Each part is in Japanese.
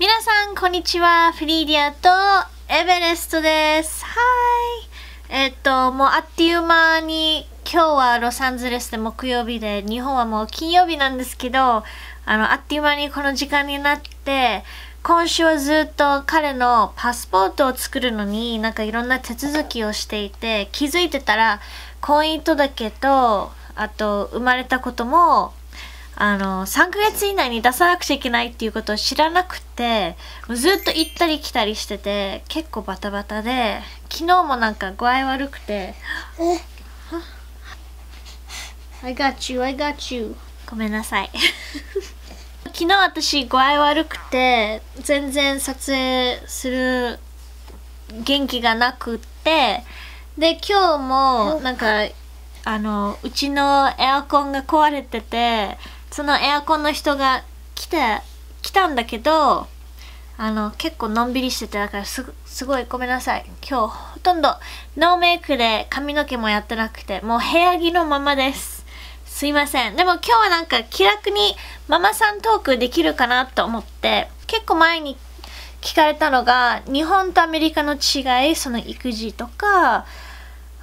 皆さん、こんにちは。フリーディアとエベレストです。はい。えっと、もうあっという間に、今日はロサンゼルスで木曜日で、日本はもう金曜日なんですけど、あの、あっという間にこの時間になって、今週はずっと彼のパスポートを作るのに、なんかいろんな手続きをしていて、気づいてたら、婚姻届と、あと、生まれたことも、あの、3ヶ月以内に出さなくちゃいけないっていうことを知らなくて、ずっと行ったり来たりしてて、結構バタバタで、昨日もなんか具合悪くて、I got you, I got you. ごめんなさい。昨日私具合悪くて、全然撮影する元気がなくって、で、今日もなんか、あの、うちのエアコンが壊れてて、そのエアコンの人が来て、来たんだけど、あの、結構のんびりしてて、だからすすごいごめんなさい。今日ほとんどノーメイクで髪の毛もやってなくて、もう部屋着のままです。すいません。でも今日はなんか気楽にママさんトークできるかなと思って、結構前に聞かれたのが、日本とアメリカの違い、その育児とか、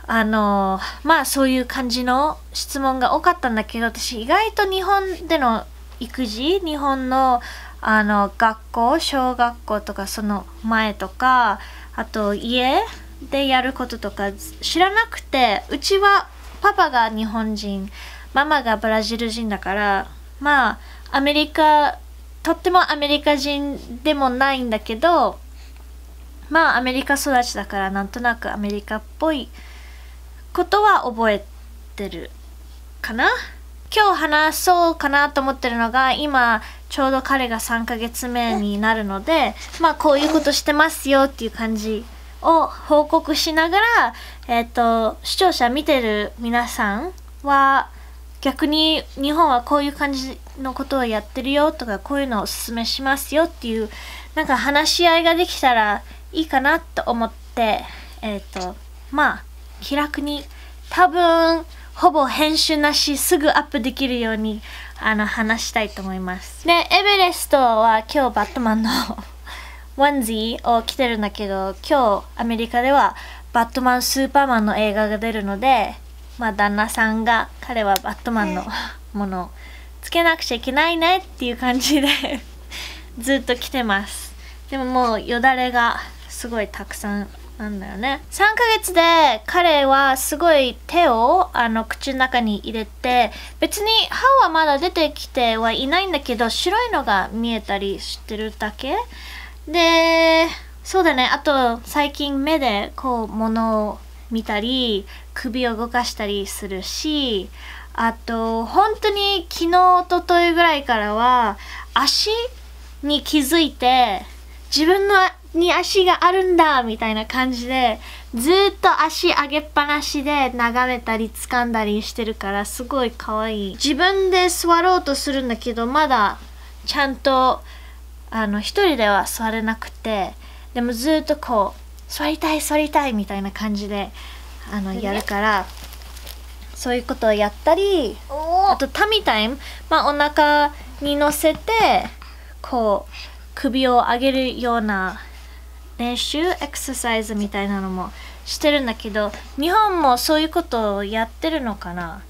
あの、まあそういう感じの質問が多かったんだけど、私意外と日本での育児、日本のあの学校、小学校とかその前とか、あと家でやることとか知らなくて、うちはパパが日本人、ママがブラジル人だから、まあアメリカ、とってもアメリカ人でもないんだけど、まあアメリカ育ちだからなんとなくアメリカっぽいことは覚えてるかな？今日話そうかなと思ってるのが今ちょうど彼が3ヶ月目になるのでまあこういうことしてますよっていう感じを報告しながらえっ、と視聴者見てる皆さんは逆に日本はこういう感じのことをやってるよとかこういうのをおすすめしますよっていうなんか話し合いができたらいいかなと思ってえっ、とまあ気楽に多分ほぼ編集なしすぐアップできるようにあの話したいと思います。でエベレストは今日バットマンの ワンジーを着てるんだけど今日アメリカではバットマンスーパーマンの映画が出るのでまあ旦那さんが彼はバットマンの ものをつけなくちゃいけないねっていう感じで ずっと着てます。でももうよだれがすごいたくさんなんだよね。3ヶ月で彼はすごい手をあの口の中に入れて別に歯はまだ出てきてはいないんだけど白いのが見えたりしてるだけ。でそうだね。あと最近目でこう物を見たり首を動かしたりするしあと本当に昨日一昨日ぐらいからは足に気づいて自分のに足があるんだみたいな感じでずっと足上げっぱなしで眺めたり掴んだりしてるからすごい可愛い。自分で座ろうとするんだけどまだちゃんとあの一人では座れなくてでもずっとこう座りたい座りたいみたいな感じであのやるからそういうことをやったりあとタミタイム、まあ、お腹に乗せてこう首を上げるような練習エクササイズみたいなのもしてるんだけど日本もそういうことをやってるのかな？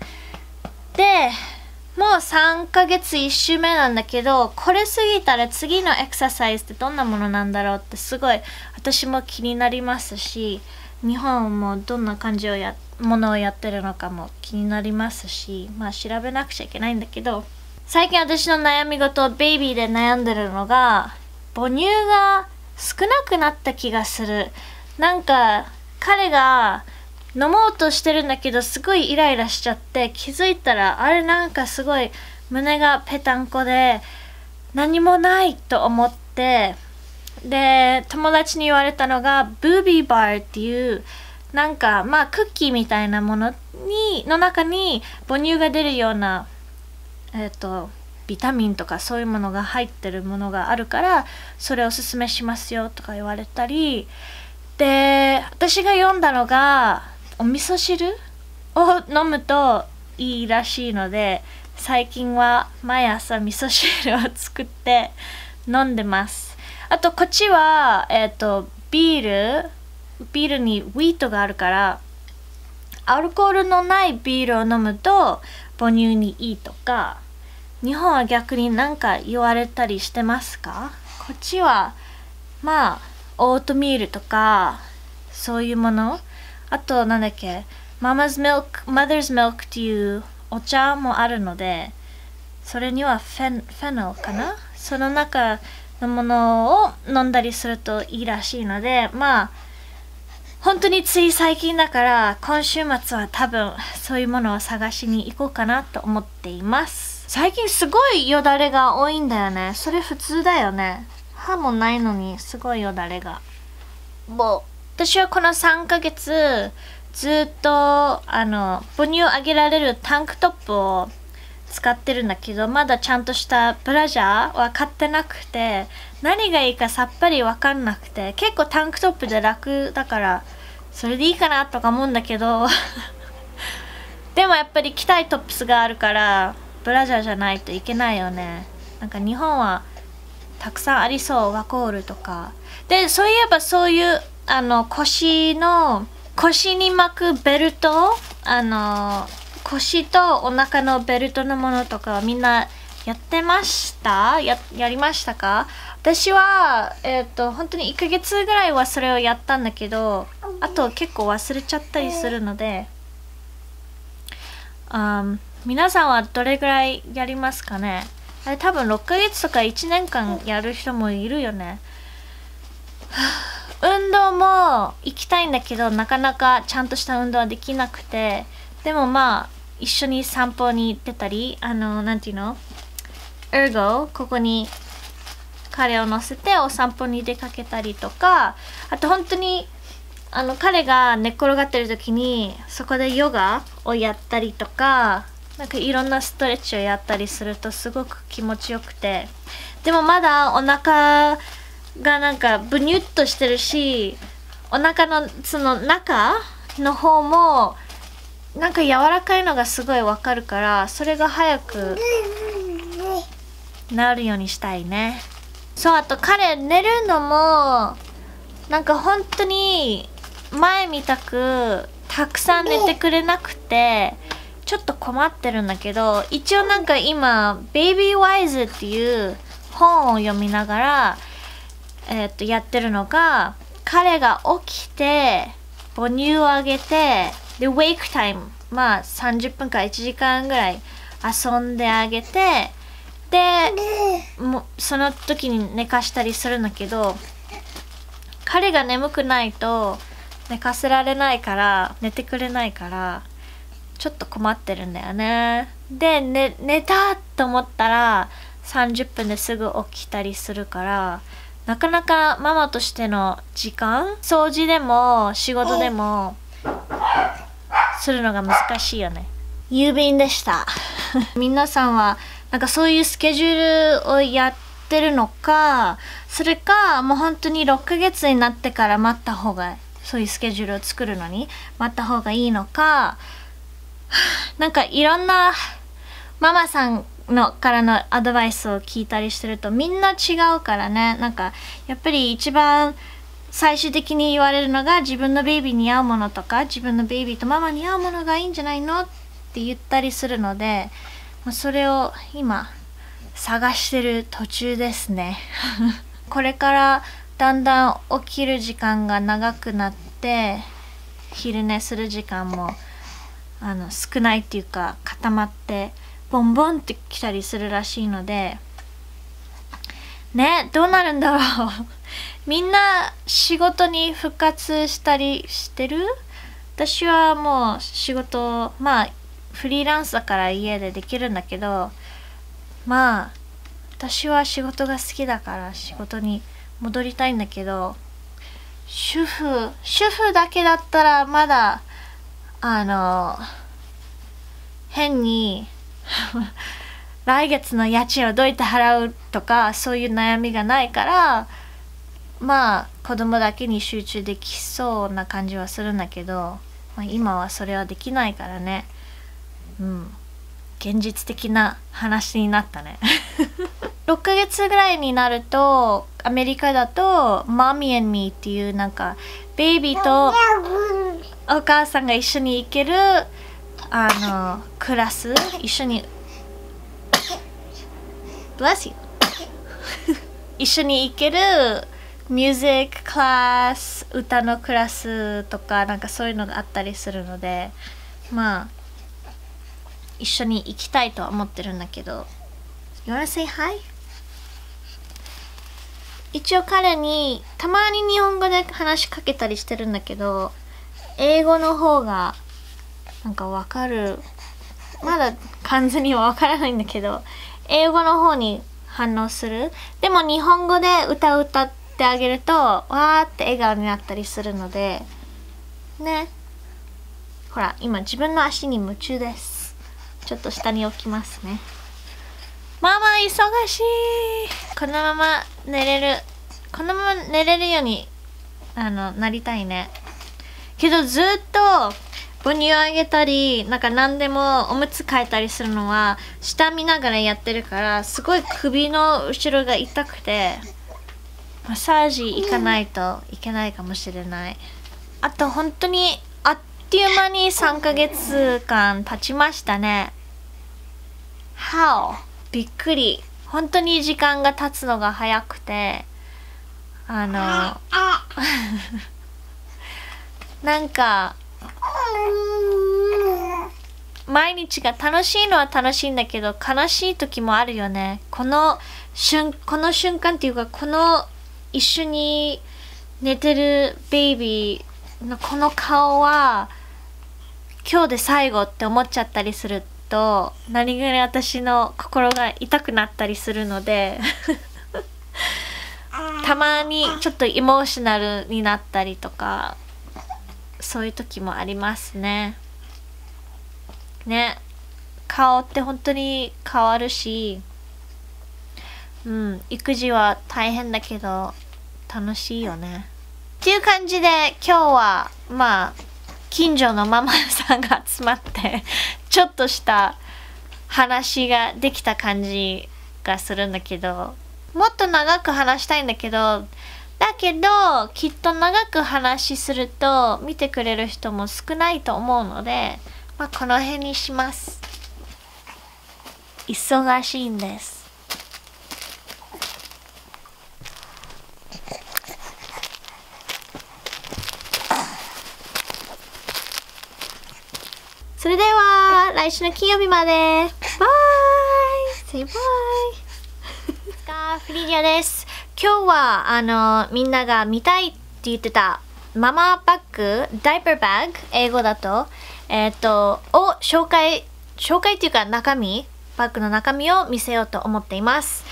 でもう3ヶ月1週目なんだけどこれ過ぎたら次のエクササイズってどんなものなんだろうってすごい私も気になりますし日本もどんな感じをやものをやってるのかも気になりますしまあ調べなくちゃいけないんだけど最近私の悩み事ベイビーで悩んでるのが母乳が少なくなった気がする。なんか彼が飲もうとしてるんだけどすごいイライラしちゃって気づいたらあれなんかすごい胸がぺたんこで何もないと思ってで友達に言われたのがブービーバーっていうなんかまあクッキーみたいなものにの中に母乳が出るようなえっ、とビタミンとかそういうものが入ってるものがあるからそれおすすめしますよとか言われたりで私が読んだのがお味噌汁を飲むといいらしいので最近は毎朝味噌汁を作って 飲んでます。あとこっちはえっ、とビールビールにウィートがあるからアルコールのないビールを飲むと母乳にいいとか日本は逆に何か言われたりしてますか？こっちはまあオートミールとかそういうもの。あとなんだっけママズミルクマザーズミルクっていうお茶もあるのでそれにはフェンフェノルかな？その中のものを飲んだりするといいらしいのでまあ本当につい最近だから今週末は多分そういうものを探しに行こうかなと思っています。最近すごいよだれが多いんだよね。それ普通だよね。歯もないのにすごいよだれが。もう私はこの3ヶ月ずっとあの母乳をあげられるタンクトップを使ってるんだけどまだちゃんとしたブラジャーは買ってなくて何がいいかさっぱり分かんなくて結構タンクトップで楽だからそれでいいかなとか思うんだけど。でもやっぱり着たいトップスがあるからブラジャーじゃないといけないよね。なんか日本はたくさんありそうワコールとか。でそういえばそういうあの腰の腰に巻くベルトあの腰とお腹のベルトのものとかみんなやってました？やりましたか？私は、えっ、ー、と本当に1ヶ月ぐらいはそれをやったんだけどあと結構忘れちゃったりするので、um, 皆さんはどれぐらいやりますかね？あれ多分6ヶ月とか1年間やる人もいるよね。運動も行きたいんだけどなかなかちゃんとした運動はできなくて。でもまあ一緒に散歩に行ってたりあのなんていうの？エルゴここに彼を乗せてお散歩に出かけたりとか。あと本当にあの彼が寝っ転がってる時にそこでヨガをやったりとかなんかいろんなストレッチをやったりするとすごく気持ちよくて。でもまだお腹がなんかブニュッとしてるしお腹のその中の方もなんか柔らかいのがすごいわかるからそれが早くなるようにしたいね。そうあと彼寝るのもなんか本当に前みたくたくさん寝てくれなくてちょっと困ってるんだけど一応なんか今「ベイビーワイズっていう本を読みながらえー、っとやってるのが彼が起きて母乳をあげてでウェイクタイムまあ30分から1時間ぐらい遊んであげてでもその時に寝かしたりするんだけど彼が眠くないと寝かせられないから寝てくれないからちょっと困ってるんだよね。で、ね、寝たと思ったら30分ですぐ起きたりするからなかなかママとしての時間掃除でも仕事でもするのが難しいよね。郵便でした。皆さんはなんかそういうスケジュールをやってるのかそれかもう本当に6ヶ月になってから待った方がそういうスケジュールを作るのに待った方がいいのか なんかいろんなママさんのからのアドバイスを聞いたりしてるとみんな違うからね。なんかやっぱり一番最終的に言われるのが自分のベイビーに合うものとか自分のベイビーとママに合うものがいいんじゃないのって言ったりするのでそれを今探してる途中ですね。これからだんだん起きる時間が長くなって昼寝する時間もあの少ないっていうか固まってボンボンってきたりするらしいのでねどうなるんだろう。みんな仕事に復活したりしてる？私はもう仕事まあフリーランスだから家でできるんだけどまあ私は仕事が好きだから仕事に戻りたいんだけど主婦主婦だけだったらまだあの変に来月の家賃をどうやって払うとかそういう悩みがないからまあ子供だけに集中できそうな感じはするんだけど、まあ、今はそれはできないからね。うん。現実的な話になったね。6ヶ月ぐらいになるとアメリカだと「Mommy and Me」っていうなんかベイビーとお母さんが一緒に行けるあのクラス？一緒に。Bless you. 一緒に行けるミュージッククラス歌のクラスとかなんかそういうのがあったりするのでまあ一緒に行きたいとは思ってるんだけど。You wanna say hi? 一応彼にたまに日本語で話しかけたりしてるんだけど英語の方がなんかわかる。まだ完全にはわからないんだけど英語の方に反応する。でも日本語で歌を歌ってあげるとわーって笑顔になったりするのでね。ほら今自分の足に夢中です。ちょっと下に置きますね。ママ忙しい。このまま寝れる。このまま寝れるようにあのなりたいね。けどずっと母乳あげたりなんか何でもおむつ替えたりするのは下見ながらやってるからすごい首の後ろが痛くてマッサージ行かないといけないかもしれない。あと本当にあっという間に3ヶ月間経ちましたね。How? びっくり。本当に時間が経つのが早くてあの なんか毎日が楽しいのは楽しいんだけど悲しい時もあるよね。この瞬この瞬間っていうかこの一緒に寝てるベイビーのこの顔は今日で最後って思っちゃったりすると何気に私の心が痛くなったりするので たまにちょっとエモーショナルになったりとかそういう時もありますね。ね顔って本当に変わるしうん育児は大変だけど楽しいよね。っていう感じで今日はまあ近所のママさんが集まって ちょっとした話ができた感じがするんだけどもっと長く話したいんだけどだけどきっと長く話すると見てくれる人も少ないと思うので、まあ、この辺にします。忙しいんです。それでは来週の金曜日まで。バイ。Say bye フリリアです今日はあのみんなが見たいって言ってたママバッグダイパーバッグ英語だとえっ、ー、とを紹介紹介っていうか中身バッグの中身を見せようと思っています。